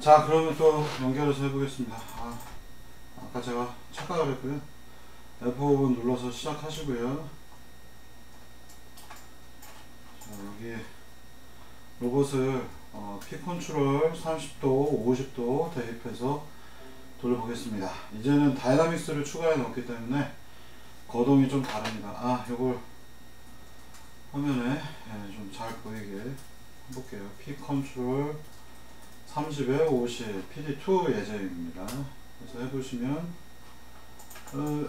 자 그러면 또 연결해서 해보겠습니다. 아, 아까 제가 착각을 했고요. F5번 눌러서 시작하시고요. 자 여기 로봇을 어, P 컨트롤 30도 50도 대입해서 돌려보겠습니다. 이제는 dynamics를 추가해 놓았기 때문에 거동이 좀 다릅니다. 아 요걸 화면에 예, 좀잘 보이게 해볼게요. P 컨트롤 30에 50 PD2 예제입니다. 그래서 해보시면 어,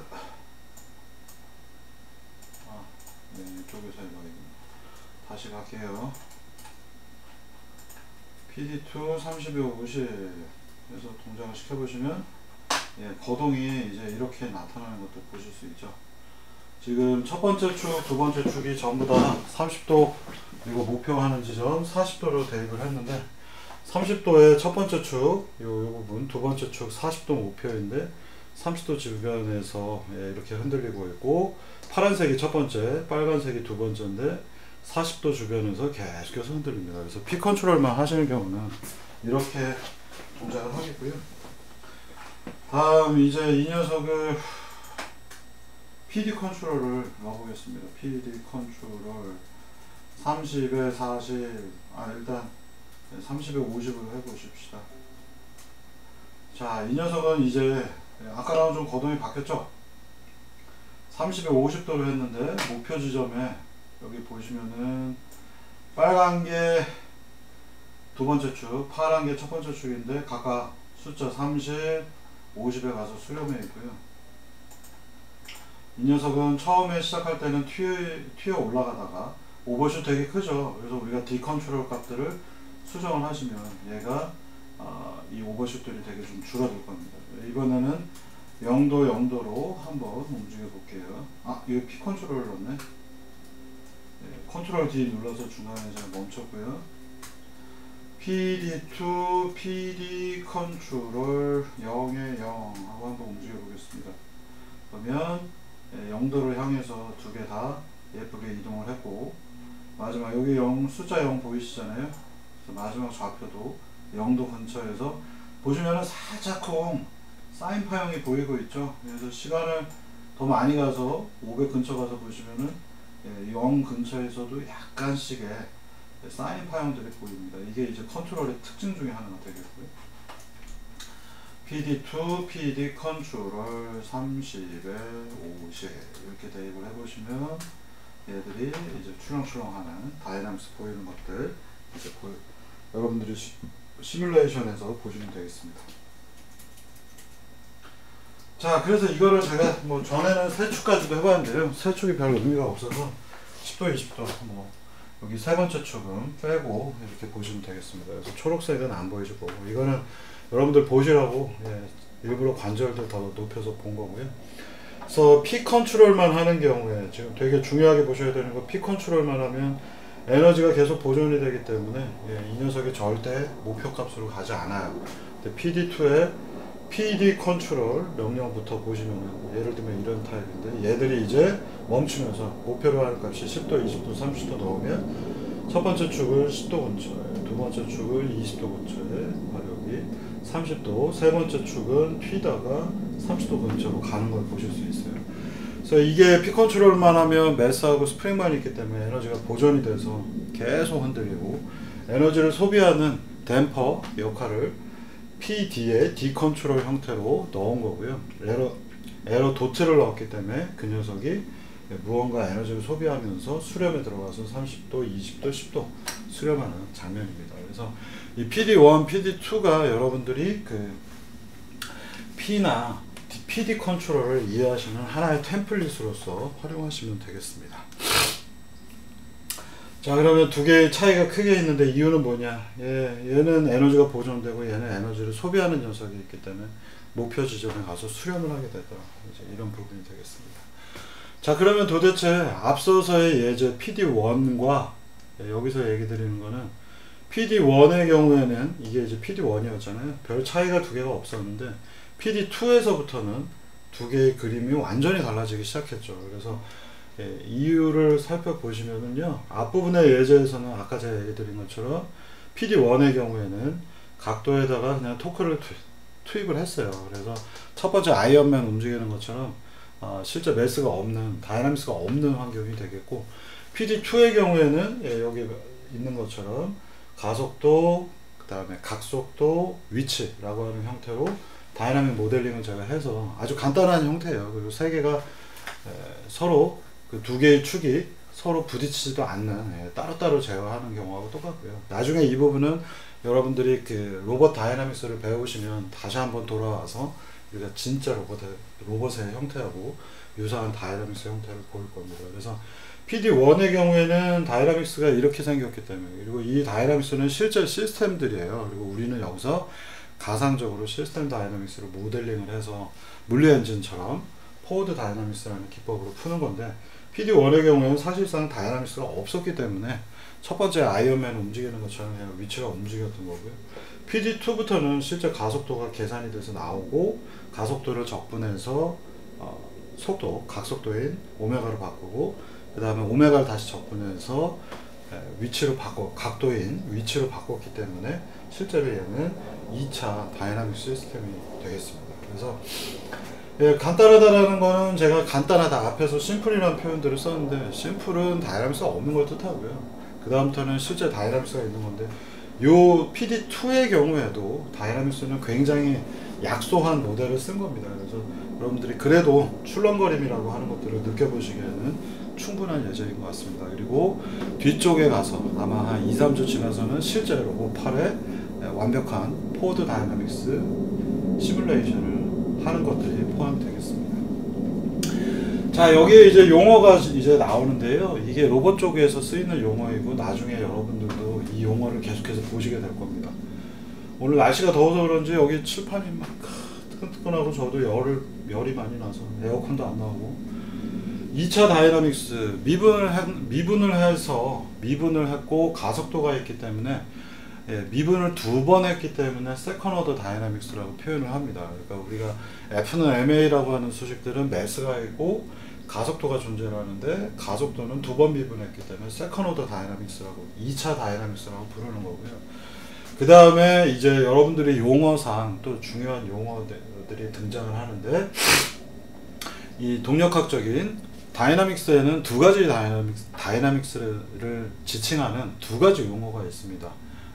아, 네, 이쪽에서 해봐야겠네. 다시 갈게요. PD2 30에 50 그래서 동작을 시켜보시면 예, 거동이 이제 이렇게 나타나는 것도 보실 수 있죠. 지금 첫 번째 축, 두 번째 축이 전부 다 30도 그리고 목표하는 지점 40도로 대입을 했는데 30도의 첫 번째 축, 요, 요 부분, 두 번째 축 40도 목표인데 30도 주변에서 예, 이렇게 흔들리고 있고 파란색이 첫 번째, 빨간색이 두 번째인데 40도 주변에서 계속해서 흔들립니다. 그래서 P 컨트롤만 하시는 경우는 이렇게 동작을 하겠고요. 다음 이제 이 녀석을 PD 컨트롤을 넣어보겠습니다. PD 컨트롤 30에 40, 아 일단 30에 50으로 해보십시다. 자, 이 녀석은 이제 아까랑 좀 거동이 바뀌었죠? 30에 50도로 했는데 목표 지점에 여기 보시면은 빨간 게 두 번째 축, 파란 게 첫 번째 축인데 각각 숫자 30, 50에 가서 수렴해 있고요. 이 녀석은 처음에 시작할 때는 튀어, 튀어 올라가다가 overshoot 되게 크죠. 그래서 우리가 D 컨트롤 값들을 수정을 하시면 얘가 어, 이 overshoot들이 되게 좀 줄어들 겁니다. 이번에는 0도 0도로 한번 움직여 볼게요. 아, 이거 P 컨트롤을 넣네. 네, 컨트롤 D 눌러서 중간에 제가 멈췄고요. PD2, PD 컨트롤 0에 0 하고 한번 움직여 보겠습니다. 그러면 0도를 향해서 두 개 다 예쁘게 이동을 했고 마지막 여기 0 숫자 0 보이시잖아요. 마지막 좌표도 0도 근처에서 보시면은 살짝쿵 사인 파형이 보이고 있죠. 그래서 시간을 더 많이 가서 500 근처 가서 보시면은 0 예, 근처에서도 약간씩의 사인 파형들이 보입니다. 이게 이제 컨트롤의 특징 중에 하나가 되겠고요. PD2, PD 컨트롤 30에 50 이렇게 대입을 해보시면 얘들이 이제 출렁출렁하는 dynamics 보이는 것들 이제 보여 여러분들이 시, 시뮬레이션에서 보시면 되겠습니다. 자, 그래서 이거를 제가 뭐 전에는 세 축까지도 해봤는데요. 세 축이 별 의미가 없어서 10도, 20도 뭐 여기 세 번째 축은 빼고 이렇게 보시면 되겠습니다. 그래서 초록색은 안 보이실 거고 이거는 여러분들 보시라고 예, 일부러 관절들 더 높여서 본 거고요. 그래서 P 컨트롤만 하는 경우에 지금 되게 중요하게 보셔야 되는 거 P 컨트롤만 하면 에너지가 계속 보존이 되기 때문에 예, 이 녀석이 절대 목표 값으로 가지 않아요. PD2의 PD 컨트롤 명령부터 보시면 예를 들면 이런 타입인데 얘들이 이제 멈추면서 목표로 하는 값이 10도, 20도, 30도 넣으면 첫 번째 축을 10도 근처에, 두 번째 축을 20도 근처에, 여기 30도, 세 번째 축은 튀다가 30도 근처로 가는 걸 보실 수 있어요. 그래서 이게 P 컨트롤만 하면 mass하고 스프링만 있기 때문에 에너지가 보존이 돼서 계속 흔들리고 에너지를 소비하는 댐퍼 역할을 PD의 D 컨트롤 형태로 넣은 거고요. error, error dot를 넣었기 때문에 그 녀석이 무언가 에너지를 소비하면서 수렴에 들어가서 30도, 20도, 10도 수렴하는 장면입니다. 그래서 이 PD1, PD2가 여러분들이 그 P나 PD 컨트롤을 이해하시는 하나의 template으로서 활용하시면 되겠습니다. 자 그러면 두 개의 차이가 크게 있는데 이유는 뭐냐? 얘, 얘는 에너지가 보존되고 얘는 에너지를 소비하는 녀석이 있기 때문에 목표 지점에 가서 수렴을 하게 되더라 이제 이런 부분이 되겠습니다. 자 그러면 도대체 앞서서의 예제 PD1과 여기서 얘기 드리는 거는 PD1의 경우에는 이게 이제 PD1이었잖아요. 별 차이가 두 개가 없었는데 PD2에서부터는 두 개의 그림이 완전히 달라지기 시작했죠. 그래서 예, 이유를 살펴보시면은요. 앞부분의 예제에서는 아까 제가 얘기 드린 것처럼 PD1의 경우에는 각도에다가 그냥 토크를 투, 투입을 했어요. 그래서 첫 번째 아이언맨 움직이는 것처럼 어, 실제 mass가 없는 dynamics가 없는 환경이 되겠고 PD2의 경우에는 예, 여기 있는 것처럼 가속도 그 다음에 각속도 위치라고 하는 형태로 dynamic modeling을 제가 해서 아주 간단한 형태예요. 그리고 세 개가 에, 서로 그 두 개의 축이 서로 부딪히지도 않는 예, 따로따로 제어하는 경우하고 똑같고요. 나중에 이 부분은 여러분들이 그 로봇 dynamics를 배우시면 다시 한번 돌아와서 우리가 진짜 로봇의, 로봇의 형태하고 유사한 dynamics 형태를 보일 겁니다. 그래서 PD1의 경우에는 dynamics가 이렇게 생겼기 때문에 그리고 이 dynamics는 실제 시스템들이에요. 그리고 우리는 여기서 가상적으로 시스템 dynamics를 모델링을 해서 물리 엔진처럼 forward dynamics라는 기법으로 푸는 건데 PD1의 경우에는 사실상 dynamics가 없었기 때문에 첫 번째 아이언맨 움직이는 것처럼 그냥 위치가 움직였던 거고요. PD2부터는 실제 가속도가 계산이 돼서 나오고 가속도를 적분해서 어, 속도, 각속도인 오메가로 바꾸고 그 다음에 오메가를 다시 적분해서 위치로 바꿔 각도인 위치로 바꿨기 때문에 실제로 얘는 2차 dynamic system이 되겠습니다. 그래서 예, 간단하다라는 거는 제가 간단하다 앞에서 simple이라는 표현들을 썼는데 simple은 dynamics가 없는 걸 뜻하고요. 그 다음부터는 실제 dynamics가 있는 건데 요 PD2의 경우에도 dynamics는 굉장히 약소한 모델을 쓴 겁니다. 그래서 여러분들이 그래도 출렁거림이라고 하는 것들을 느껴보시기에는 충분한 예제인 것 같습니다. 그리고 뒤쪽에 가서 아마 한 2, 3주 지나서는 실제로 그 팔에 완벽한 forward dynamics 시뮬레이션을 하는 것들이 포함되겠습니다. 자 여기에 이제 용어가 이제 나오는데요. 이게 로봇 쪽에서 쓰이는 용어이고 나중에 여러분들도 이 용어를 계속해서 보시게 될 겁니다. 오늘 날씨가 더워서 그런지 여기 칠판이 막 뜨끈뜨끈하고 저도 열을 열이 많이 나서 에어컨도 안 나오고 2차 dynamics 미분을 해, 미분을 해서 미분을 했고 가속도가 있기 때문에 예, 미분을 두 번 했기 때문에 second order dynamics라고 표현을 합니다. 그러니까 우리가 F는 MA라고 하는 수식들은 mass가 있고 가속도가 존재하는데 가속도는 두 번 미분했기 때문에 second order dynamics라고 2차 dynamics라고 부르는 거고요. 그 다음에 이제 여러분들이 용어상 또 중요한 용어들이 등장을 하는데 이 동력학적인 dynamics에는 두 가지 dynamics, dynamics를 지칭하는 두 가지 용어가 있습니다.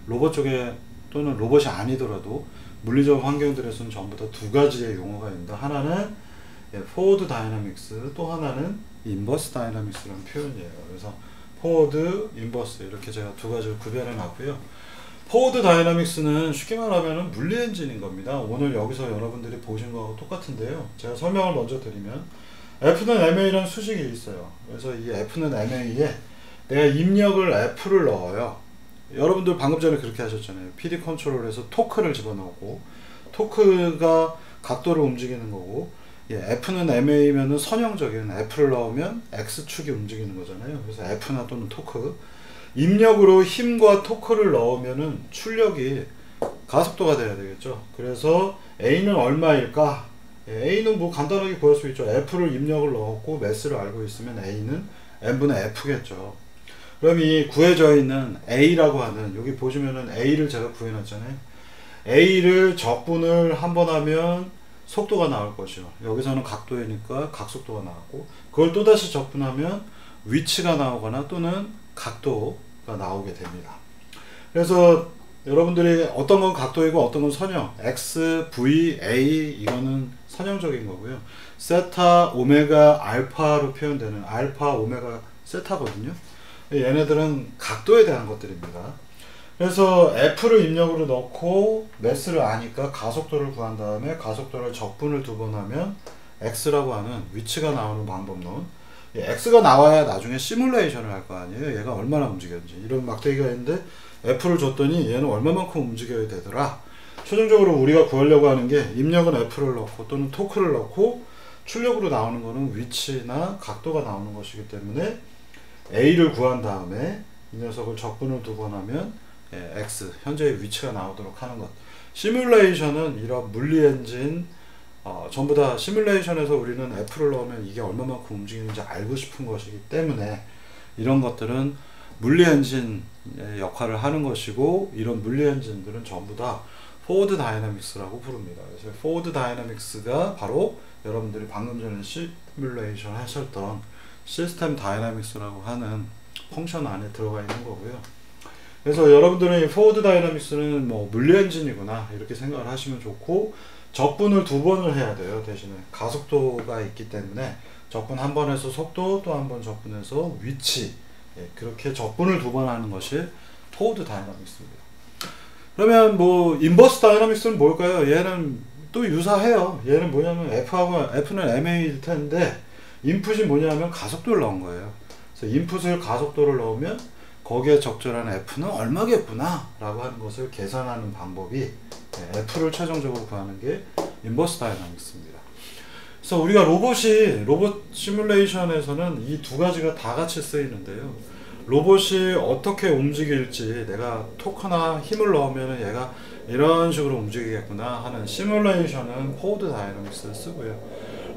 로봇 쪽에 또는 로봇이 아니더라도 물리적 환경들에서는 전부 다 두 가지의 용어가 있는데 하나는 forward dynamics 또 하나는 inverse dynamics라는 표현이에요. 그래서 forward, inverse 이렇게 제가 두 가지를 구별해 놨고요. forward dynamics는 쉽게 말하면 물리 엔진인 겁니다. 오늘 여기서 여러분들이 보신 거하고 똑같은데요. 제가 설명을 먼저 드리면 F는 MA라는 수식이 있어요. 그래서 이 F는 MA에 내가 입력을 F를 넣어요. 여러분들 방금 전에 그렇게 하셨잖아요. PD 컨트롤에서 토크를 집어넣고 토크가 각도를 움직이는 거고 예, F는 MA면은 선형적인 F를 넣으면 X축이 움직이는 거잖아요. 그래서 F나 또는 토크 입력으로 힘과 토크를 넣으면은 출력이 가속도가 돼야 되겠죠. 그래서 A는 얼마일까? 예, A는 뭐 간단하게 구할 수 있죠. F를 입력을 넣었고 매스를 알고 있으면 A는 N분의 F겠죠. 그럼 이 구해져 있는 A라고 하는 여기 보시면은 A를 제가 구해놨잖아요. A를 적분을 한 번 하면 속도가 나올 것이요. 여기서는 각도이니까 각속도가 나왔고 그걸 또다시 적분하면 위치가 나오거나 또는 각도가 나오게 됩니다. 그래서 여러분들이 어떤 건 각도이고 어떤 건 선형 X, V, A 이거는 선형적인 거고요 세타, 오메가, 알파로 표현되는 알파, 오메가, 세타거든요 얘네들은 각도에 대한 것들입니다. 그래서 F를 입력으로 넣고 매스를 아니까 가속도를 구한 다음에 가속도를 적분을 두 번 하면 X라고 하는 위치가 나오는 방법론. X가 나와야 나중에 시뮬레이션을 할 거 아니에요? 얘가 얼마나 움직였는지. 이런 막대기가 있는데 F를 줬더니 얘는 얼마만큼 움직여야 되더라. 최종적으로 우리가 구하려고 하는 게 입력은 F를 넣고 또는 토크를 넣고 출력으로 나오는 거는 위치나 각도가 나오는 것이기 때문에 A를 구한 다음에 이 녀석을 적분을 두 번 하면 예, X 현재의 위치가 나오도록 하는 것. 시뮬레이션은 이런 물리 엔진 어, 전부 다 시뮬레이션에서 우리는 F를 넣으면 이게 얼마만큼 움직이는지 알고 싶은 것이기 때문에 이런 것들은 물리 엔진의 역할을 하는 것이고 이런 물리 엔진들은 전부 다 forward dynamics라고 부릅니다. 그래서 forward dynamics가 바로 여러분들이 방금 전에 시뮬레이션 하셨던 system dynamics라고 하는 function 안에 들어가 있는 거고요. 그래서 여러분들은 이 forward dynamics는 뭐 물리 엔진이구나 이렇게 생각을 하시면 좋고 적분을 두 번을 해야 돼요. 대신에 가속도가 있기 때문에 적분 한번 해서 속도 또 한 번 적분해서 위치 예, 그렇게 적분을 두 번 하는 것이 forward dynamics입니다. 그러면 뭐 inverse dynamics는 뭘까요? 얘는 또 유사해요. 얘는 뭐냐면 F하고 F는 MA일 텐데 인풋이 뭐냐면 가속도를 넣은 거예요. 그래서 인풋을 가속도를 넣으면 거기에 적절한 F는 얼마겠구나 라고 하는 것을 계산하는 방법이 F를 최종적으로 구하는 게 inverse dynamics입니다. 그래서 우리가 로봇이 로봇 시뮬레이션에서는 이 두 가지가 다 같이 쓰이는데요. 로봇이 어떻게 움직일지 내가 토크나 힘을 넣으면 얘가 이런 식으로 움직이겠구나 하는 시뮬레이션은 forward dynamics를 쓰고요.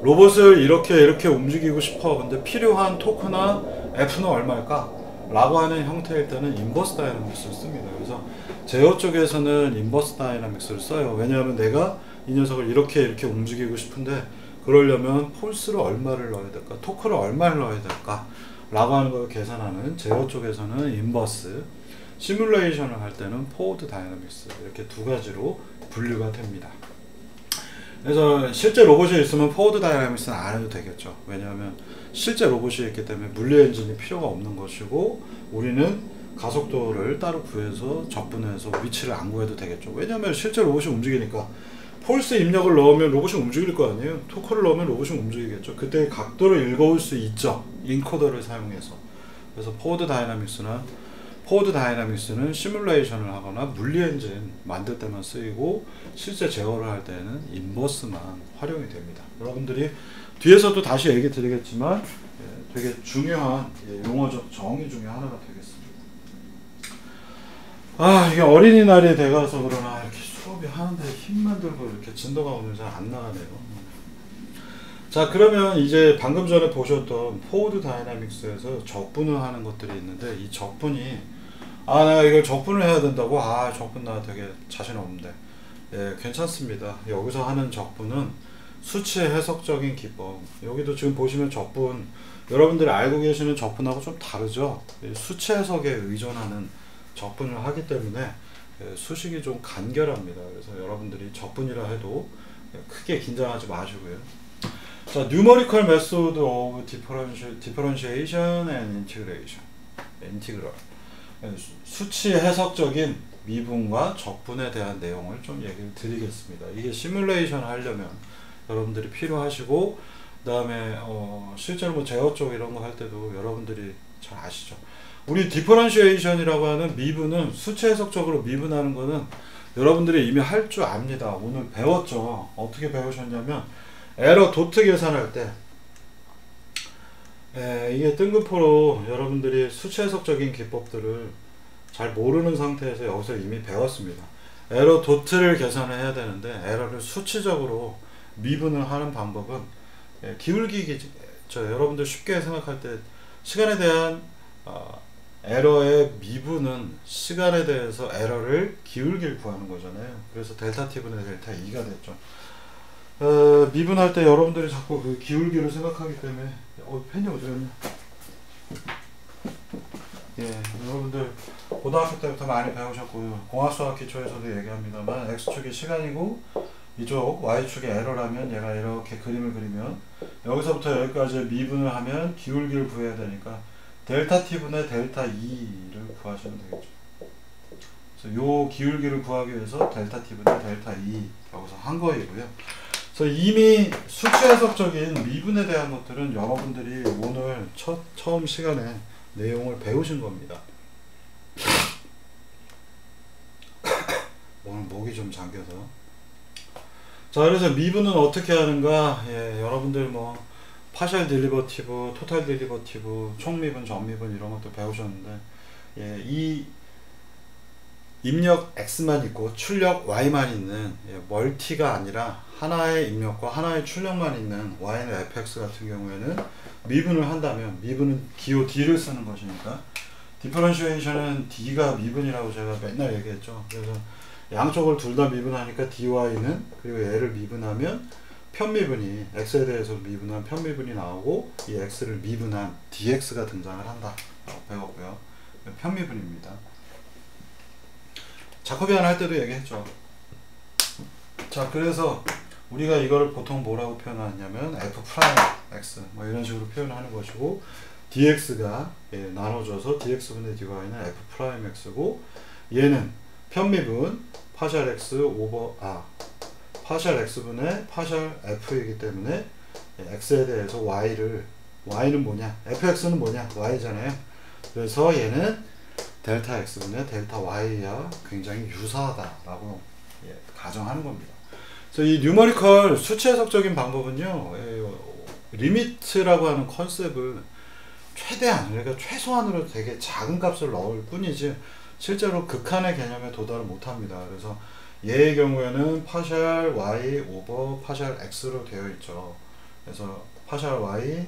로봇을 이렇게 이렇게 움직이고 싶어. 근데 필요한 토크나 F는 얼마일까? 라고 하는 형태일 때는 inverse dynamics를 씁니다. 그래서 제어 쪽에서는 inverse dynamics를 써요. 왜냐하면 내가 이 녀석을 이렇게 이렇게 움직이고 싶은데 그러려면 force를 얼마를 넣어야 될까? 토크를 얼마를 넣어야 될까? 라고 하는 걸 계산하는 제어 쪽에서는 inverse, 시뮬레이션을 할 때는 forward dynamics 이렇게 두 가지로 분류가 됩니다. 그래서 실제 로봇이 있으면 forward dynamics는 안 해도 되겠죠. 왜냐하면 실제 로봇이 있기 때문에 물리 엔진이 필요가 없는 것이고 우리는 가속도를 따로 구해서 적분해서 위치를 안 구해도 되겠죠. 왜냐하면 실제 로봇이 움직이니까 force 입력을 넣으면 로봇이 움직일 거 아니에요. 토크를 넣으면 로봇이 움직이겠죠. 그때 각도를 읽어올 수 있죠. 인코더를 사용해서. 그래서 forward dynamics나 forward dynamics는 시뮬레이션을 하거나 물리 엔진 만들 때만 쓰이고 실제 제어를 할 때는 inverse만 활용이 됩니다. 여러분들이 뒤에서도 다시 얘기 드리겠지만 예, 되게 중요한 예, 용어적 정의 중에 하나가 되겠습니다. 아 이게 어린이날이 돼가서 그러나 이렇게 수업이 하는데 힘만 들고 이렇게 진도가 오늘 잘 안 나가네요. 자 그러면 이제 방금 전에 보셨던 forward dynamics에서 적분을 하는 것들이 있는데 이 적분이 아 내가 이걸 적분을 해야 된다고 아 적분 나 되게 자신 없는데 예 괜찮습니다 여기서 하는 적분은 수치 해석적인 기법 여기도 지금 보시면 적분 여러분들이 알고 계시는 적분하고 좀 다르죠 수치 해석에 의존하는 적분을 하기 때문에 예, 수식이 좀 간결합니다. 그래서 여러분들이 적분이라 해도 크게 긴장하지 마시고요. 자, numerical method of differentiation and integration. Integral. 수치 해석적인 미분과 적분에 대한 내용을 좀 얘기를 드리겠습니다. 이게 시뮬레이션 하려면 여러분들이 필요하시고 그 다음에 어 실제로 뭐 제어 쪽 이런 거 할 때도 여러분들이 잘 아시죠. 우리 differentiation이라고 하는 미분은 수치 해석적으로 미분하는 거는 여러분들이 이미 할 줄 압니다. 오늘 배웠죠. 어떻게 배우셨냐면 에러 도트 계산할 때 에, 이게 뜬금포로 여러분들이 수치 해석적인 기법들을 잘 모르는 상태에서 여기서 이미 배웠습니다. 에러 도트를 계산을 해야 되는데 에러를 수치적으로 미분을 하는 방법은 예, 기울기 저 여러분들 쉽게 생각할 때 시간에 대한 어, 에러의 미분은 시간에 대해서 에러를 기울기를 구하는 거잖아요. 그래서 델타 t분의 델타 2가 됐죠. 어, 미분할 때 여러분들이 자꾸 그 기울기를 생각하기 때문에 어, 어디 갔냐? 예, 여러분들 고등학교 때부터 많이 배우셨고요. 공학수학 기초에서도 얘기합니다만 x축이 시간이고 이쪽 y축이 에러라면 얘가 이렇게 그림을 그리면 여기서부터 여기까지 미분을 하면 기울기를 구해야 되니까 델타 t분의 델타 2를 구하시면 되겠죠. 그래서 요 기울기를 구하기 위해서 델타 t분의 델타 2 여기서 한 거이고요. 그래서 이미 수치 해석적인 미분에 대한 것들은 여러분들이 오늘 첫, 처음 시간에 내용을 배우신 겁니다. 오늘 목이 좀 잠겨서. 자, 그래서 미분은 어떻게 하는가? 예, 여러분들 뭐 partial derivative, total derivative, 총미분, 전미분 이런 것도 배우셨는데 예, 이 입력 X만 있고 출력 Y만 있는 예, multi가 아니라 하나의 입력과 하나의 출력만 있는 Y는 fx 같은 경우에는 미분을 한다면 미분은 기호 D를 쓰는 것이니까 differentiation은 D가 미분이라고 제가 맨날 얘기했죠. 그래서 양쪽을 둘 다 미분하니까 dy는 그리고 얘를 미분하면 편미분이 x에 대해서 미분한 편미분이 나오고 이 x를 미분한 dx가 등장을 한다. 배웠고요. 편미분입니다. Jacobian 할 때도 얘기했죠. 자, 그래서 우리가 이걸 보통 뭐라고 표현하냐면 f prime x 뭐 이런 식으로 표현하는 것이고 dx가 예, 나눠져서 dx분의 dy는 f prime x고 얘는 편미분 partial x over 아 partial x분의 partial f이기 때문에 예, x에 대해서 y를 y는 뭐냐? Fx는 뭐냐? Y잖아요. 그래서 얘는 델타 x분의 델타 y와 굉장히 유사하다라고 예, 가정하는 겁니다 그래서 이 numerical 수치 해석적인 방법은요 예, limit라고 하는 concept을 최대한 그러니까 최소한으로 되게 작은 값을 넣을 뿐이지 실제로 극한의 개념에 도달을 못합니다. 그래서 얘의 경우에는 partial y over partial x로 되어 있죠. 그래서 partial y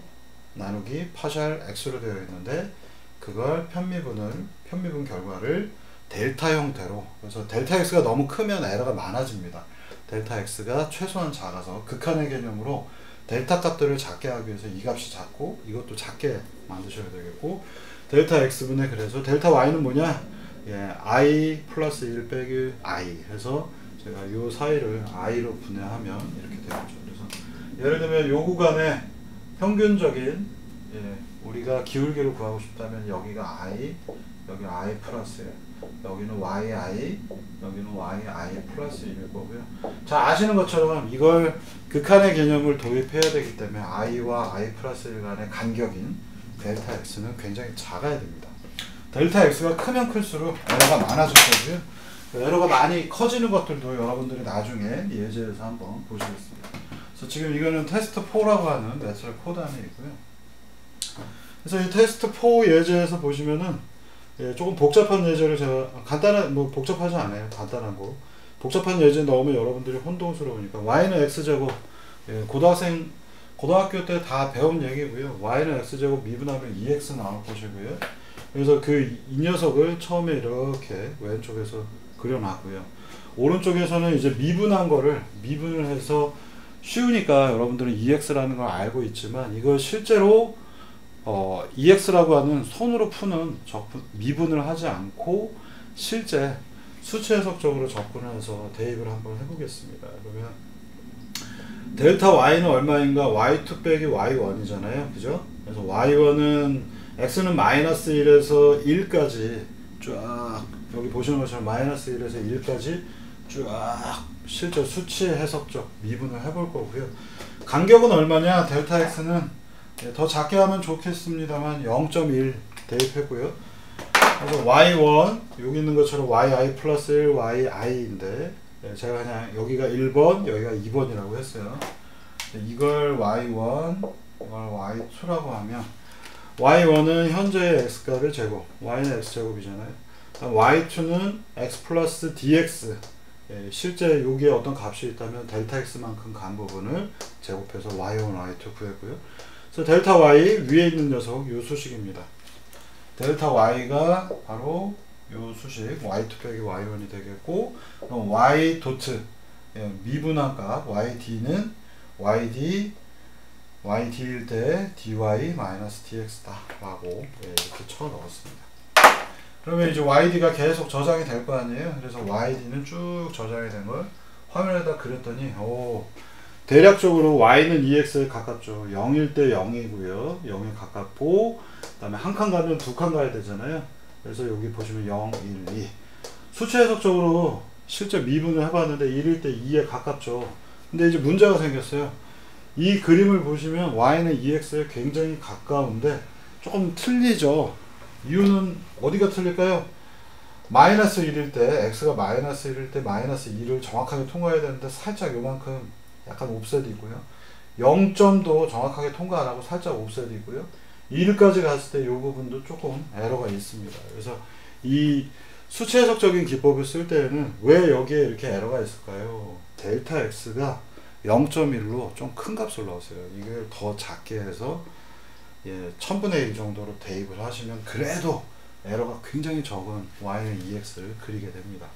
나누기 partial x로 되어 있는데 그걸 편미분을 편미분 결과를 델타 형태로 그래서 델타 x가 너무 크면 에러가 많아집니다. 델타 x가 최소한 작아서 극한의 개념으로 델타 값들을 작게 하기 위해서 이 값이 작고 이것도 작게 만드셔야 되겠고 델타 x분의 그래서 델타 y는 뭐냐 예, i 플러스 1 빼기 i 해서 제가 요 사이를 i로 분해하면 이렇게 되겠죠 그래서 예를 들면 요 구간에 평균적인 예, 우리가 기울기를 구하고 싶다면 여기가 i 여기 i 플러스 1 여기는 yi, 여기는 yi 플러스 1일 거고요. 자, 아시는 것처럼 이걸 극한의 개념을 도입해야 되기 때문에 i와 i 플러스 1 간의 간격인 델타 x는 굉장히 작아야 됩니다. 델타 x가 크면 클수록 에러가 많아질 거고요. 에러가 많이 커지는 것들도 여러분들이 나중에 예제에서 한번 보시겠습니다. 그래서 지금 이거는 테스트 4라고 하는 내추럴 코드 안에 있고요. 그래서 이 테스트 4 예제에서 보시면은 예, 조금 복잡한 예제를 제가 간단한 뭐 복잡하지 않아요. 간단한 거. 복잡한 예제 넣으면 여러분들이 혼동스러우니까 y는 x제곱 예, 고등학생 고등학교 때 다 배운 얘기고요. y는 x제곱 미분하면 2x 나올 것이고요. 그래서 그 이 녀석을 처음에 이렇게 왼쪽에서 그려놨고요. 오른쪽에서는 이제 미분한 거를 미분을 해서 쉬우니까 여러분들은 2x라는 걸 알고 있지만 이걸 실제로 어, EX라고 하는 손으로 푸는 적분, 미분을 하지 않고 실제 수치 해석적으로 접근해서 대입을 한번 해보겠습니다. 그러면 델타 y는 얼마인가? y2 빼기 y1이잖아요. 그죠? 그래서 y1은 x는 마이너스 1에서 1까지 쫙 여기 보시는 것처럼 마이너스 1에서 1까지 쫙 실제 수치 해석적 미분을 해볼 거고요. 간격은 얼마냐? 델타 x는 네, 더 작게 하면 좋겠습니다만 0.1 대입했고요. 그래서 y1 여기 있는 것처럼 yi 플러스 1 yi인데 네, 제가 그냥 여기가 1번 여기가 2번이라고 했어요. 네, 이걸 y1 이걸 y2라고 하면 y1은 현재의 x값의 제곱 y는 x제곱이잖아요. y2는 x 플러스 dx 예, 실제 여기에 어떤 값이 있다면 델타 x만큼 간 부분을 제곱해서 y1, y2 구했고요. 그래서 델타 y 위에 있는 녀석 요 수식입니다. 델타 y가 바로 요 수식 y2 빼기 y1이 되겠고 그럼 y 도트 예, 미분한 값 yd는 yd yd일 때 dy 마이너스 dx다 라고 예, 이렇게 쳐 넣었습니다. 그러면 이제 yd가 계속 저장이 될 거 아니에요. 그래서 yd는 쭉 저장이 된 걸 화면에다 그렸더니 오 대략적으로 y는 2x에 가깝죠. 0일 때 0이고요. 0에 가깝고 그 다음에 한 칸 가면 두 칸 가야 되잖아요. 그래서 여기 보시면 0, 1, 2 수치 해석적으로 실제 미분을 해봤는데 1일 때 2에 가깝죠. 근데 이제 문제가 생겼어요. 이 그림을 보시면 y는 2x에 굉장히 가까운데 조금 틀리죠. 이유는 어디가 틀릴까요? 마이너스 1일 때 x가 마이너스 1일 때 마이너스 2를 정확하게 통과해야 되는데 살짝 요만큼 약간 옵셋이고요. 0점도 정확하게 통과 안 하고 살짝 옵셋이고요. 1까지 갔을 때 이 부분도 조금 에러가 있습니다. 그래서 이 수치 해석적인 기법을 쓸 때에는 왜 여기에 이렇게 에러가 있을까요? 델타 x가 0.1로 좀 큰 값을 넣었어요. 이걸 더 작게 해서 예, 1000분의 1 정도로 대입을 하시면 그래도 에러가 굉장히 적은 y는 EX를 그리게 됩니다.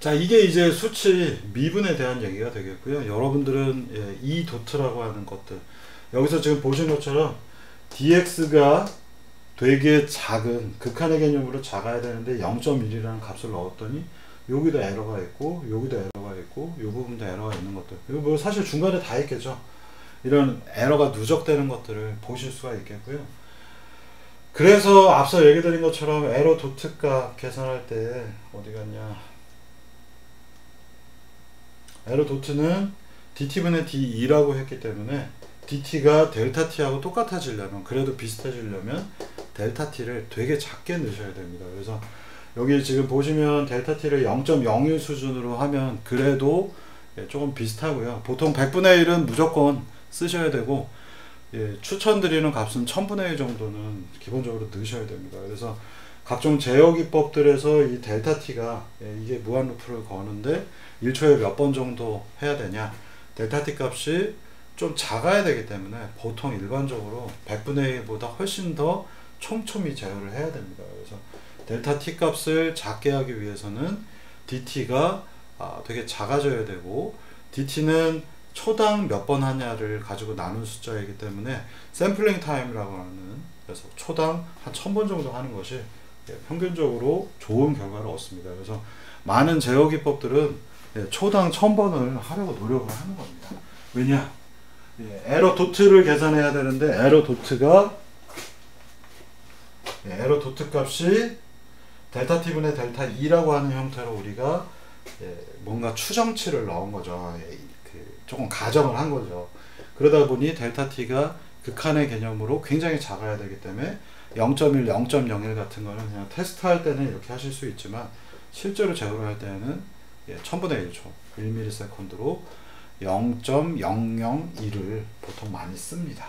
자 이게 이제 수치 미분에 대한 얘기가 되겠고요. 여러분들은 예, 이 도트라고 하는 것들. 여기서 지금 보신 것처럼 dx가 되게 작은 극한의 개념으로 작아야 되는데 0.1이라는 값을 넣었더니 여기도 에러가 있고 여기도 에러가 있고 이 부분도 에러가 있는 것들. 이거 뭐 사실 중간에 다 있겠죠. 이런 에러가 누적되는 것들을 보실 수가 있겠고요. 그래서 앞서 얘기 드린 것처럼 에러 도트값 계산할 때 어디 갔냐 에러 도트는 dt분의 d2라고 했기 때문에 dt가 델타 t하고 똑같아지려면 그래도 비슷해지려면 델타 t를 되게 작게 넣으셔야 됩니다. 그래서 여기 지금 보시면 델타 t를 0.01 수준으로 하면 그래도 예, 조금 비슷하고요. 보통 100분의 1은 무조건 쓰셔야 되고 예, 추천드리는 값은 1000분의 1 정도는 기본적으로 넣으셔야 됩니다. 그래서 각종 제어 기법들에서 이 델타 t가 예, 이게 무한 루프를 거는데 1초에 몇 번 정도 해야 되냐 델타 t 값이 좀 작아야 되기 때문에 보통 일반적으로 100분의 1보다 훨씬 더 촘촘히 제어를 해야 됩니다. 그래서 델타 t 값을 작게 하기 위해서는 dt가 아, 되게 작아져야 되고 dt는 초당 몇 번 하냐를 가지고 나눈 숫자이기 때문에 샘플링 타임이라고 하는 그래서 초당 한 1000번 정도 하는 것이 예, 평균적으로 좋은 결과를 얻습니다. 그래서 많은 제어 기법들은 예, 초당 1000번을 하려고 노력을 하는 겁니다. 왜냐? 예, error dot를 계산해야 되는데 error dot가 예, error dot 값이 델타 t분의 델타 e라고 하는 형태로 우리가 예, 뭔가 추정치를 넣은 거죠. 예, 그 조금 가정을 한 거죠. 그러다 보니 델타 t가 극한의 개념으로 굉장히 작아야 되기 때문에 0.1, 0.01 같은 거는 그냥 테스트할 때는 이렇게 하실 수 있지만 실제로 제어를 할 때는 예, 1000분의 1초 1ms로 0.001을 보통 많이 습니다.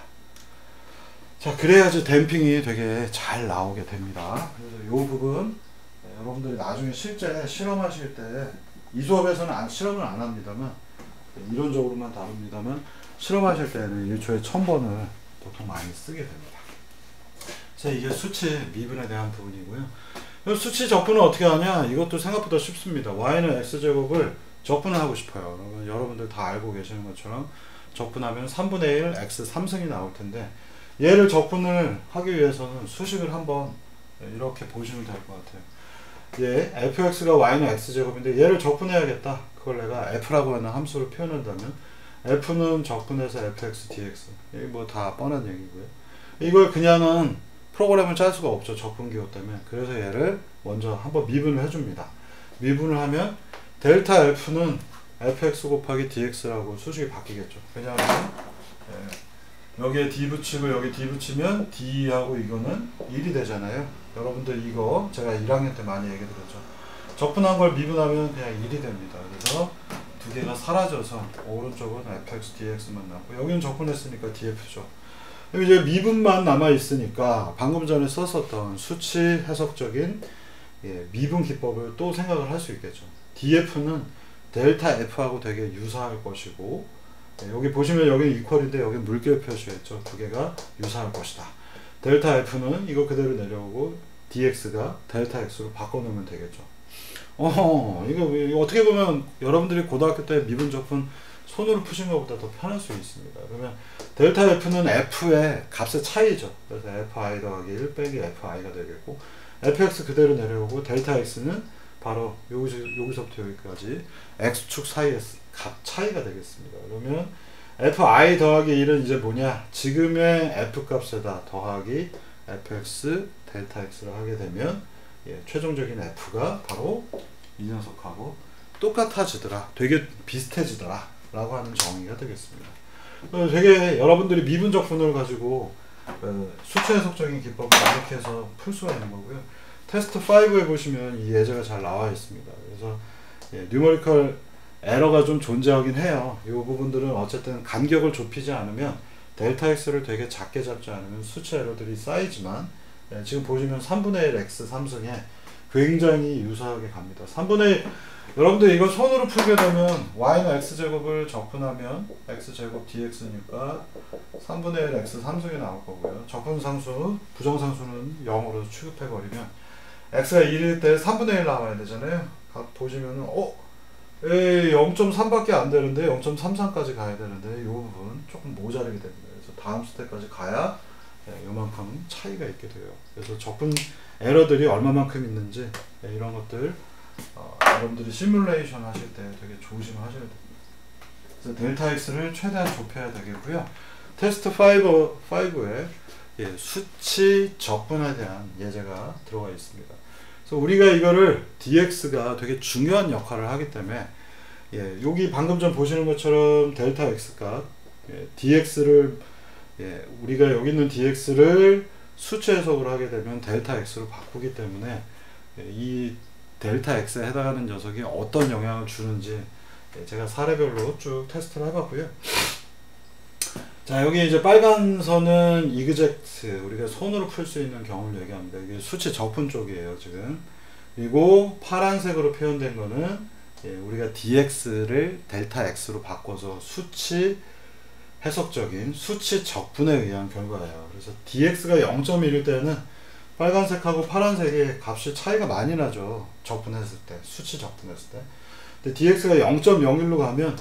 자 그래야지 댐핑이 되게 잘 나오게 됩니다. 그래서 이 부분 네, 여러분들이 나중에 실제 실험하실 때 이 수업에서는 안, 실험을 안 합니다만 네, 이론적으로만 다룹니다만 실험하실 때는 1초에 1000번을 보통 많이 쓰게 됩니다. 자 이게 수치 미분에 대한 부분이고요. 수치 적분은 어떻게 하냐 이것도 생각보다 쉽습니다. y는 x제곱을 적분을 하고 싶어요. 그러면 여러분들 다 알고 계시는 것처럼 적분하면 3분의 1 x 3승이 나올 텐데 얘를 적분을 하기 위해서는 수식을 한번 이렇게 보시면 될 것 같아요. 얘 fx가 y는 x제곱인데 얘를 적분해야겠다. 그걸 내가 f라고 하는 함수로 표현한다면 f는 적분해서 fx dx 이게 뭐 다 뻔한 얘기고요. 이걸 그냥은 프로그램을 짤 수가 없죠. 적분기호 때문에. 그래서 얘를 먼저 한번 미분을 해줍니다. 미분을 하면 델타 f는 fx 곱하기 dx라고 수식이 바뀌겠죠. 왜냐하면 예, 여기에 d 붙이고 여기 d 붙이면 d하고 이거는 1이 되잖아요. 여러분들 이거 제가 1학년 때 많이 얘기 드렸죠. 적분한 걸 미분하면 그냥 1이 됩니다. 그래서 두 개가 사라져서 오른쪽은 fx dx만 남고 여기는 적분했으니까 df죠. 이제 미분만 남아 있으니까 방금 전에 썼었던 수치 해석적인 예, 미분 기법을 또 생각을 할 수 있겠죠. df는 델타 f하고 되게 유사할 것이고 예, 여기 보시면 여기 이퀄인데 여기 물결 표시했죠. 두 개가 유사할 것이다. 델타 f는 이거 그대로 내려오고 dx가 델타 x로 바꿔놓으면 되겠죠. 어, 이거 어떻게 보면 여러분들이 고등학교 때 미분 적분 손으로 푸신 것보다 더 편할 수 있습니다. 그러면 델타 f는 f의 값의 차이죠. 그래서 fi 더하기 1 빼기 fi가 되겠고 fx 그대로 내려오고 델타 x는 바로 여기서, 여기서부터 여기까지 x축 사이의 값 차이가 되겠습니다. 그러면 fi 더하기 1은 이제 뭐냐 지금의 f 값에다 더하기 fx 델타 x를 하게 되면 예, 최종적인 f가 바로 이 녀석하고 똑같아지더라 되게 비슷해지더라 라고 하는 정의가 되겠습니다. 어, 되게 여러분들이 미분적 분을 가지고 어, 수치 해석적인 기법을 이렇게 해서 풀 수가 있는 거고요. 테스트 5에 보시면 이 예제가 잘 나와 있습니다. 그래서 예, 뉴머리컬 에러가 좀 존재하긴 해요. 이 부분들은 어쨌든 간격을 좁히지 않으면 델타 x를 되게 작게 잡지 않으면 수치 에러들이 쌓이지만 예, 지금 보시면 3분의 1 x 3승에 굉장히 유사하게 갑니다. 3분의 여러분들 이거 손으로 풀게 되면 y는 x제곱을 적분하면 x제곱 dx니까 3분의 1 x 3승이 나올 거고요. 적분상수, 부정상수는 0으로 취급해버리면 x가 1일 때 3분의 1 나와야 되잖아요. 보시면은 어? 0.3밖에 안 되는데 0.33까지 가야 되는데 이 부분 조금 모자르게 됩니다. 그래서 다음 스텝까지 가야 이만큼 차이가 있게 돼요. 그래서 적분 에러들이 얼마만큼 있는지 이런 것들 어, 여러분들이 시뮬레이션 하실 때 되게 조심하셔야 됩니다. 그래서 델타 x를 최대한 좁혀야 되겠고요. 테스트 5, 5에 예, 수치 적분에 대한 예제가 들어가 있습니다. 그래서 우리가 이거를 dx가 되게 중요한 역할을 하기 때문에 예, 여기 방금 전 보시는 것처럼 델타 x가 예, dx를 예, 우리가 여기 있는 dx를 수치 해석을 하게 되면 델타 x로 바꾸기 때문에 예, 이 델타 x에 해당하는 녀석이 어떤 영향을 주는지 예, 제가 사례별로 쭉 테스트를 해봤고요. 자 여기 이제 빨간 선은 이그젝트 우리가 손으로 풀 수 있는 경우를 얘기합니다. 이게 수치 적분 쪽이에요 지금. 그리고 파란색으로 표현된 거는 예, 우리가 dx를 델타 x로 바꿔서 수치 해석적인 수치 적분에 의한 결과예요. 그래서 dx가 0.1일 때는 빨간색하고 파란색의 값이 차이가 많이 나죠. 적분했을 때, 수치 적분했을 때. 근데 dx가 0.01로 가면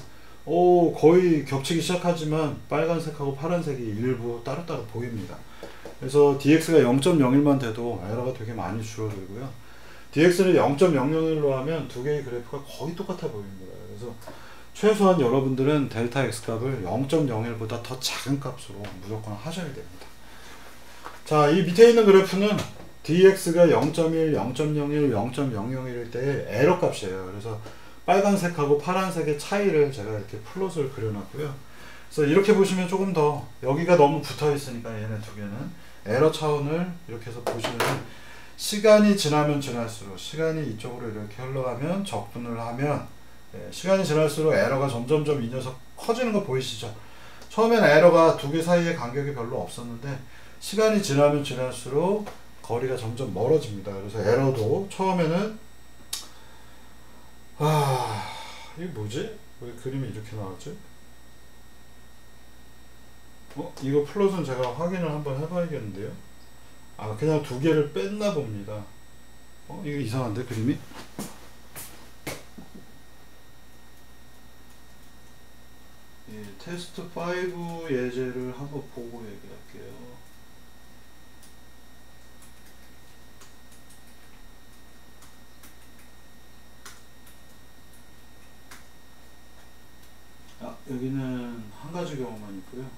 오 거의 겹치기 시작하지만 빨간색하고 파란색이 일부 따로따로 보입니다. 그래서 dx가 0.01만 돼도 에러가 되게 많이 줄어들고요. dx를 0.001로 하면 두 개의 그래프가 거의 똑같아 보입니다. 그래서 최소한 여러분들은 델타 x 값을 0.01보다 더 작은 값으로 무조건 하셔야 됩니다. 자, 이 밑에 있는 그래프는 dx가 0.1, 0.01, 0.001일 때의 에러 값이에요. 그래서 빨간색하고 파란색의 차이를 제가 이렇게 plot을 그려놨고요. 그래서 이렇게 보시면 조금 더 여기가 너무 붙어 있으니까 얘네 두 개는 에러 차원을 이렇게 해서 보시면 시간이 지나면 지날수록 시간이 이쪽으로 이렇게 흘러가면 적분을 하면 예, 시간이 지날수록 에러가 점점점 이 녀석 커지는 거 보이시죠? 처음엔 에러가 두 개 사이에 간격이 별로 없었는데 시간이 지나면 지날수록 거리가 점점 멀어집니다. 그래서 에러도 처음에는 아 이게 뭐지? 왜 그림이 이렇게 나왔지? 어? 이거 plot은 제가 확인을 한번 해봐야겠는데요. 아 그냥 두 개를 뺐나 봅니다. 어? 이거 이상한데 그림이? 예, 테스트 5 예제를 한번 보고 얘기할게요. 아, 여기는 한 가지 경우만 있고요.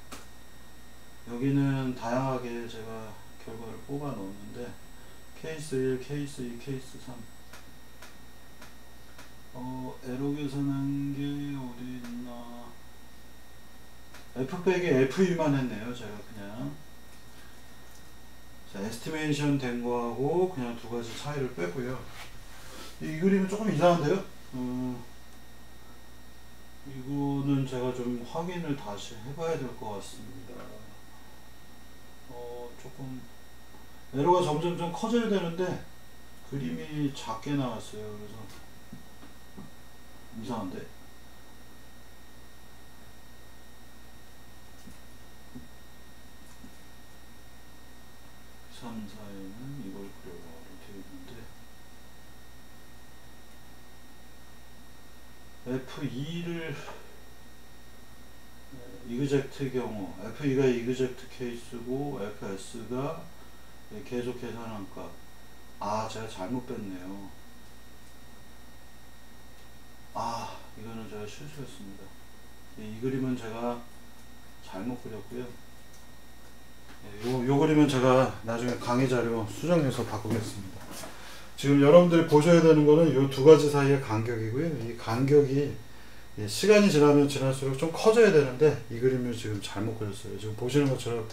여기는 다양하게 제가 결과를 뽑아 놓았는데 케이스 1, 케이스 2, 케이스 3 어, 에로 계산한 게 어디 있나 F 빼기 FE만 했네요. 제가 그냥 자, 에스티메이션 된 거하고 그냥 두 가지 차이를 빼고요. 이, 그림은 조금 이상한데요? 어, 이거는 제가 좀 확인을 다시 해봐야 될 것 같습니다. 어, 조금 에러가 점점 좀 커져야 되는데 그림이 작게 나왔어요. 그래서 이상한데? 3, 4에는 이걸 그려라 이렇게 있는데 F2를 이그젝트 경우 F2가 이그젝트 케이스고 FS가 계속 계산한 값. 아 제가 잘못 뺐네요. 아 이거는 제가 실수했습니다. 이 그림은 제가 잘못 그렸고요. 네, 요, 요 그림은 제가 나중에 강의 자료 수정해서 바꾸겠습니다. 지금 여러분들이 보셔야 되는 거는 요 두 가지 사이의 간격이고요. 이 간격이 예, 시간이 지나면 지날수록 좀 커져야 되는데 이 그림을 지금 잘못 그렸어요. 지금 보시는 것처럼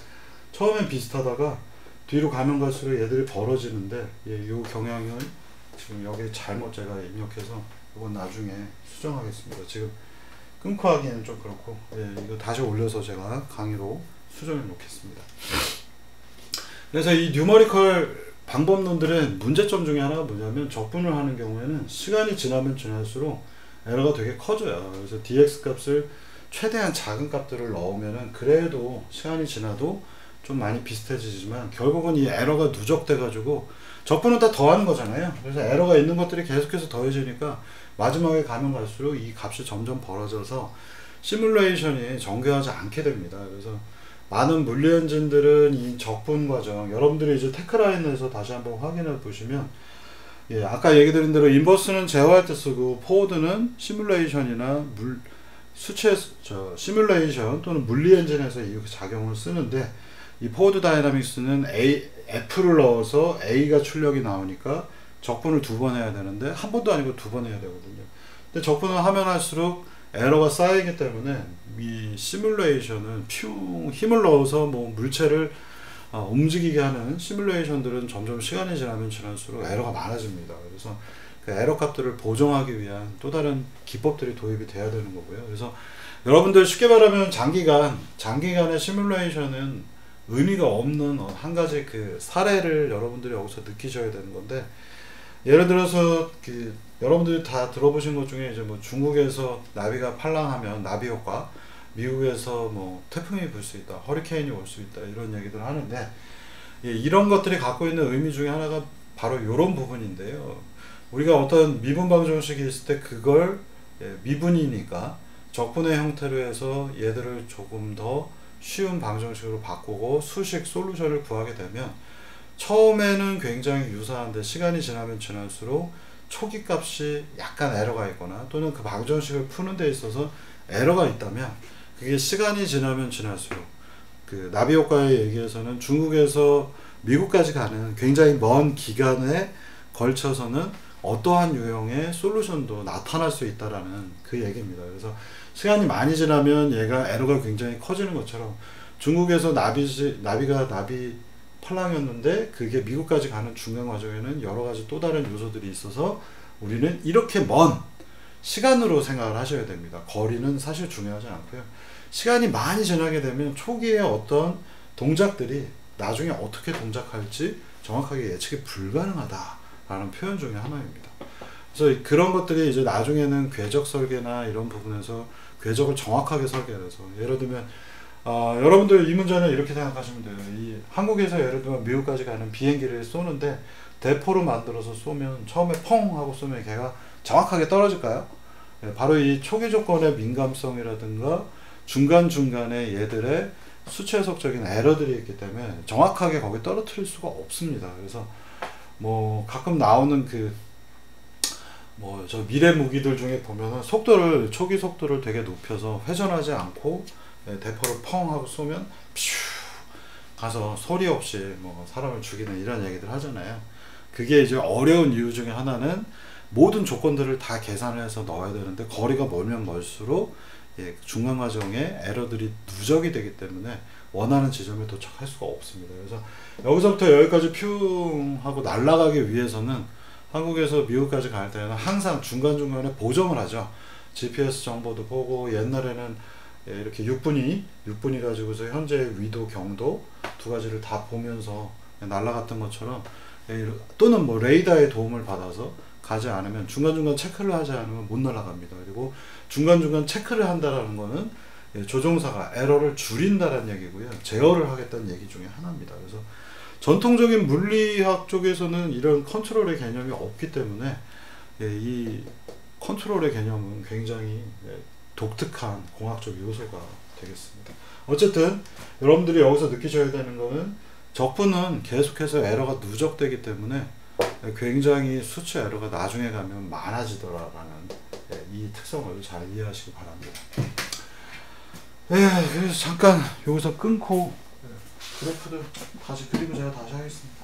처음엔 비슷하다가 뒤로 가면 갈수록 얘들이 벌어지는데 예, 요 경향을 지금 여기 잘못 제가 입력해서 이건 나중에 수정하겠습니다. 지금 끊고 하기에는 좀 그렇고 예, 이거 다시 올려서 제가 강의로 수정해 놓겠습니다. 그래서 이 뉴머리컬 방법론들의 문제점 중에 하나가 뭐냐면 적분을 하는 경우에는 시간이 지나면 지날수록 에러가 되게 커져요. 그래서 dx 값을 최대한 작은 값들을 넣으면은 그래도 시간이 지나도 좀 많이 비슷해지지만 결국은 이 에러가 누적돼 가지고 적분은 다 더하는 거잖아요. 그래서 에러가 있는 것들이 계속해서 더해지니까 마지막에 가면 갈수록 이 값이 점점 벌어져서 시뮬레이션이 정교하지 않게 됩니다. 그래서 많은 물리 엔진들은 이 적분 과정, 여러분들이 이제 테크라인에서 다시 한번 확인해 보시면, 예, 아까 얘기 드린 대로 inverse는 제어할 때 쓰고, forward는 시뮬레이션이나 물, 수체, 저, 시뮬레이션 또는 물리 엔진에서 이렇게 작용을 쓰는데, 이 forward dynamics는 A, F를 넣어서 A가 출력이 나오니까 적분을 두 번 해야 되는데, 한 번도 아니고 두 번 해야 되거든요. 근데 적분을 하면 할수록 에러가 쌓이기 때문에 이 시뮬레이션은 퓨 힘을 넣어서 뭐 물체를 어, 움직이게 하는 시뮬레이션들은 점점 시간이 지나면 지날수록 에러가 많아집니다. 그래서 그 에러 값들을 보정하기 위한 또 다른 기법들이 도입이 돼야 되는 거고요. 그래서 여러분들 쉽게 말하면 장기간 장기간의 시뮬레이션은 의미가 없는 한 가지 그 사례를 여러분들이 여기서 느끼셔야 되는 건데 예를 들어서 그 여러분들이 다 들어보신 것 중에 이제 뭐 중국에서 나비가 팔랑하면 나비 효과, 미국에서 뭐 태풍이 불 수 있다, 허리케인이 올 수 있다 이런 얘기들 하는데 예, 이런 것들이 갖고 있는 의미 중에 하나가 바로 이런 부분인데요. 우리가 어떤 미분 방정식이 있을 때 그걸 예, 미분이니까 적분의 형태로 해서 얘들을 조금 더 쉬운 방정식으로 바꾸고 수식 솔루션을 구하게 되면 처음에는 굉장히 유사한데 시간이 지나면 지날수록 초기 값이 약간 에러가 있거나 또는 그 방정식을 푸는 데 있어서 에러가 있다면 그게 시간이 지나면 지날수록 그 나비 효과의 얘기에서는 중국에서 미국까지 가는 굉장히 먼 기간에 걸쳐서는 어떠한 유형의 솔루션도 나타날 수 있다라는 그 얘기입니다. 그래서 시간이 많이 지나면 얘가 에러가 굉장히 커지는 것처럼 중국에서 나비 나비가 나비 팔랑이었는데 그게 미국까지 가는 중간 과정에는 여러 가지 또 다른 요소들이 있어서 우리는 이렇게 먼 시간으로 생각을 하셔야 됩니다. 거리는 사실 중요하지 않고요. 시간이 많이 지나게 되면 초기에 어떤 동작들이 나중에 어떻게 동작할지 정확하게 예측이 불가능하다라는 표현 중에 하나입니다. 그래서 그런 것들이 이제 나중에는 궤적 설계나 이런 부분에서 궤적을 정확하게 설계해서 예를 들면 어, 여러분들 이 문제는 이렇게 생각하시면 돼요. 이 한국에서 예를 들면 미국까지 가는 비행기를 쏘는데 대포로 만들어서 쏘면 처음에 펑 하고 쏘면 걔가 정확하게 떨어질까요? 네, 바로 이 초기 조건의 민감성이라든가 중간중간에 얘들의 수체해석적인 에러들이 있기 때문에 정확하게 거기 떨어뜨릴 수가 없습니다. 그래서 뭐 가끔 나오는 그 뭐 저 미래 무기들 중에 보면은 속도를 초기 속도를 되게 높여서 회전하지 않고 네, 대포를 펑 하고 쏘면 퓨 가서 소리 없이 뭐 사람을 죽이는 이런 얘기들 하잖아요. 그게 이제 어려운 이유 중에 하나는 모든 조건들을 다 계산해서 넣어야 되는데 거리가 멀면 멀수록 예, 중간 과정에 에러들이 누적이 되기 때문에 원하는 지점에 도착할 수가 없습니다. 그래서 여기서부터 여기까지 퓨 하고 날아가기 위해서는 한국에서 미국까지 갈 때는 항상 중간중간에 보정을 하죠. GPS 정보도 보고 옛날에는 예, 이렇게 6분위, 6분위 가지고서 현재 위도, 경도 두 가지를 다 보면서 날아갔던 것처럼 예, 또는 뭐 레이더의 도움을 받아서 가지 않으면 중간중간 체크를 하지 않으면 못 날아갑니다. 그리고 중간중간 체크를 한다라는 거는 예, 조종사가 에러를 줄인다는 얘기고요. 제어를 하겠다는 얘기 중에 하나입니다. 그래서 전통적인 물리학 쪽에서는 이런 컨트롤의 개념이 없기 때문에 이 컨트롤의 개념은 굉장히 독특한 공학적 요소가 되겠습니다. 어쨌든 여러분들이 여기서 느끼셔야 되는 거는 적분은 계속해서 에러가 누적되기 때문에 굉장히 수치 에러가 나중에 가면 많아지더라라는 예, 이 특성을 잘 이해하시기 바랍니다. 예, 그래서 잠깐 여기서 끊고 그래프를 다시 그리고 제가 다시 하겠습니다.